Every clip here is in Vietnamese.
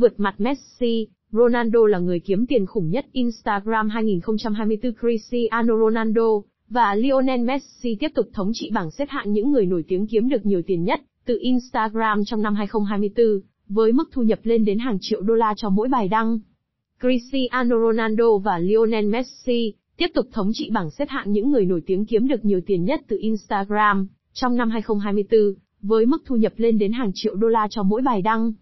Vượt mặt Messi, Ronaldo là người kiếm tiền khủng nhất Instagram 2024 Cristiano Ronaldo và Lionel Messi tiếp tục thống trị bảng xếp hạng những người nổi tiếng kiếm được nhiều tiền nhất từ Instagram trong năm 2024, với mức thu nhập lên đến hàng triệu đô la cho mỗi bài đăng. Cristiano Ronaldo và Lionel Messi tiếp tục thống trị bảng xếp hạng những người nổi tiếng kiếm được nhiều tiền nhất từ Instagram trong năm 2024, với mức thu nhập lên đến hàng triệu đô la cho mỗi bài đăng.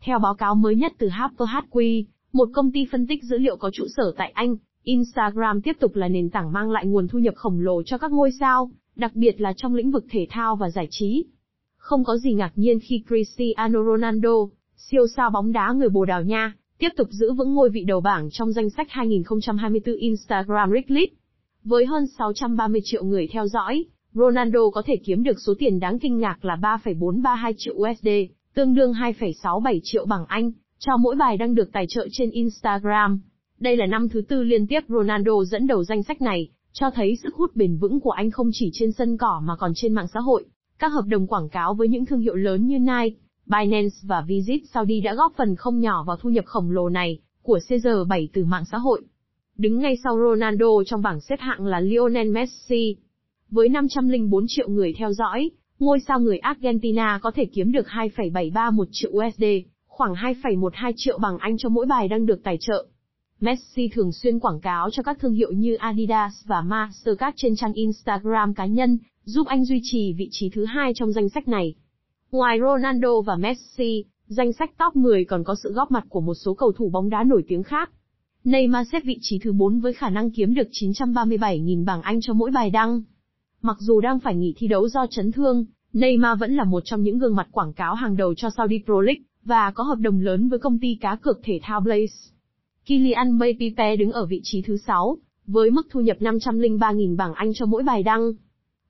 Theo báo cáo mới nhất từ Harper HQ, một công ty phân tích dữ liệu có trụ sở tại Anh, Instagram tiếp tục là nền tảng mang lại nguồn thu nhập khổng lồ cho các ngôi sao, đặc biệt là trong lĩnh vực thể thao và giải trí. Không có gì ngạc nhiên khi Cristiano Ronaldo, siêu sao bóng đá người Bồ Đào Nha, tiếp tục giữ vững ngôi vị đầu bảng trong danh sách 2024 Instagram Recklist. Với hơn 630 triệu người theo dõi, Ronaldo có thể kiếm được số tiền đáng kinh ngạc là 3,432 triệu USD, tương đương 2,67 triệu bảng Anh, cho mỗi bài đăng được tài trợ trên Instagram. Đây là năm thứ tư liên tiếp Ronaldo dẫn đầu danh sách này, cho thấy sức hút bền vững của anh không chỉ trên sân cỏ mà còn trên mạng xã hội. Các hợp đồng quảng cáo với những thương hiệu lớn như Nike, Binance và Visit Saudi đã góp phần không nhỏ vào thu nhập khổng lồ này của CR7 từ mạng xã hội. Đứng ngay sau Ronaldo trong bảng xếp hạng là Lionel Messi. Với 504 triệu người theo dõi, ngôi sao người Argentina có thể kiếm được 2,731 triệu USD, khoảng 2,12 triệu bằng Anh cho mỗi bài đăng được tài trợ. Messi thường xuyên quảng cáo cho các thương hiệu như Adidas và Mastercard trên trang Instagram cá nhân, giúp anh duy trì vị trí thứ hai trong danh sách này. Ngoài Ronaldo và Messi, danh sách top 10 còn có sự góp mặt của một số cầu thủ bóng đá nổi tiếng khác. Neymar xếp vị trí thứ 4 với khả năng kiếm được 937.000 bảng Anh cho mỗi bài đăng. Mặc dù đang phải nghỉ thi đấu do chấn thương, Neymar vẫn là một trong những gương mặt quảng cáo hàng đầu cho Saudi Pro League, và có hợp đồng lớn với công ty cá cược thể thao Blaze. Kylian Mbappe đứng ở vị trí thứ 6, với mức thu nhập 503.000 bảng Anh cho mỗi bài đăng.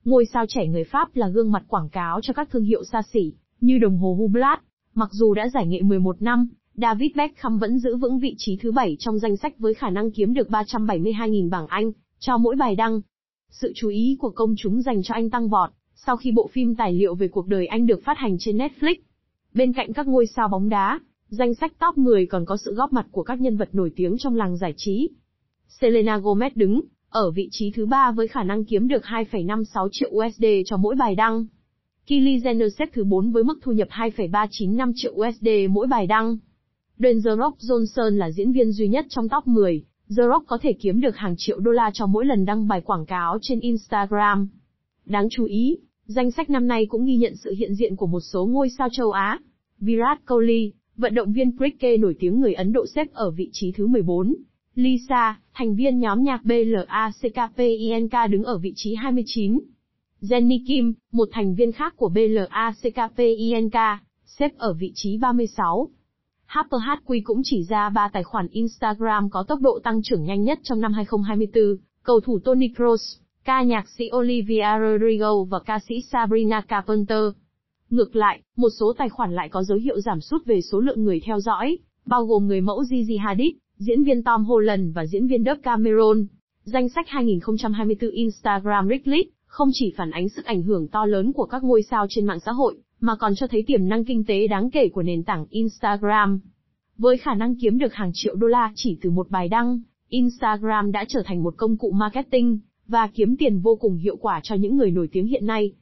Ngôi sao trẻ người Pháp là gương mặt quảng cáo cho các thương hiệu xa xỉ, như đồng hồ Hublot. Mặc dù đã giải nghệ 11 năm, David Beckham vẫn giữ vững vị trí thứ 7 trong danh sách với khả năng kiếm được 372.000 bảng Anh, cho mỗi bài đăng. Sự chú ý của công chúng dành cho anh tăng vọt, sau khi bộ phim tài liệu về cuộc đời anh được phát hành trên Netflix. Bên cạnh các ngôi sao bóng đá, danh sách top 10 còn có sự góp mặt của các nhân vật nổi tiếng trong làng giải trí. Selena Gomez đứng ở vị trí thứ ba với khả năng kiếm được 2,56 triệu USD cho mỗi bài đăng. Kylie Jenner xếp thứ 4 với mức thu nhập 2,395 triệu USD mỗi bài đăng. Dwayne The Rock Johnson là diễn viên duy nhất trong top 10, The Rock có thể kiếm được hàng triệu đô la cho mỗi lần đăng bài quảng cáo trên Instagram. Đáng chú ý, danh sách năm nay cũng ghi nhận sự hiện diện của một số ngôi sao châu Á. Virat Kohli, vận động viên cricket nổi tiếng người Ấn Độ xếp ở vị trí thứ 14. Lisa, thành viên nhóm nhạc BLACKPINK đứng ở vị trí 29. Jenny Kim, một thành viên khác của BLACKPINK, xếp ở vị trí 36. Harper HQ cũng chỉ ra ba tài khoản Instagram có tốc độ tăng trưởng nhanh nhất trong năm 2024, cầu thủ Tony Kroos, ca nhạc sĩ Olivia Rodrigo và ca sĩ Sabrina Carpenter. Ngược lại, một số tài khoản lại có dấu hiệu giảm sút về số lượng người theo dõi, bao gồm người mẫu Gigi Hadid, diễn viên Tom Holland và diễn viên Dove Cameron. Danh sách 2024 Instagram Recklist không chỉ phản ánh sức ảnh hưởng to lớn của các ngôi sao trên mạng xã hội, mà còn cho thấy tiềm năng kinh tế đáng kể của nền tảng Instagram. Với khả năng kiếm được hàng triệu đô la chỉ từ một bài đăng, Instagram đã trở thành một công cụ marketing và kiếm tiền vô cùng hiệu quả cho những người nổi tiếng hiện nay.